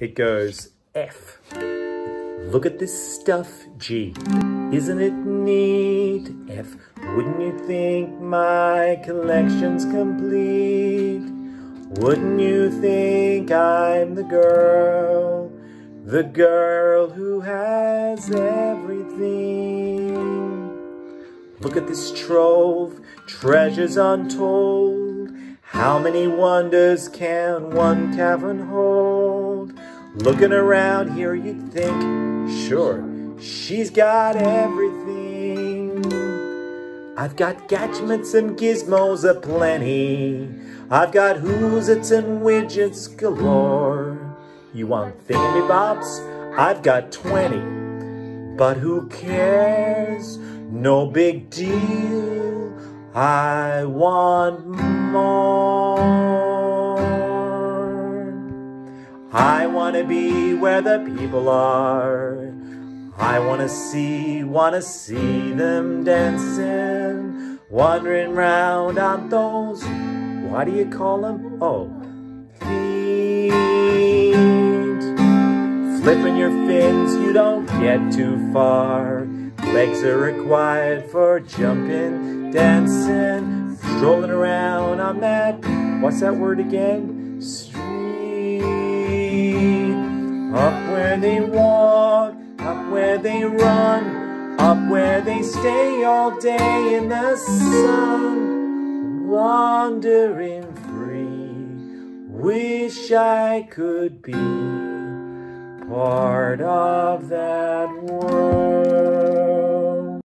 It goes F. Look at this stuff, G. Isn't it neat? F. Wouldn't you think my collection's complete? Wouldn't you think I'm the girl? The girl who has everything. Look at this trove, treasures untold. How many wonders can one cavern hold? Looking around here, you'd think, sure, she's got everything. I've got gadgets and gizmos aplenty. I've got whoozits and widgets galore. You want thingamybobs? I've got 20. But who cares? No big deal. I want more. I want to be where the people are. I want to see, want to see them dancing, wandering round on those, what do you call them? Oh, feet. Flipping your fins, you don't get too far. Legs are required for jumping, dancing, strolling around on that, what's that word again? Up where they walk, up where they run, up where they stay all day in the sun, wandering free. Wish I could be part of that world.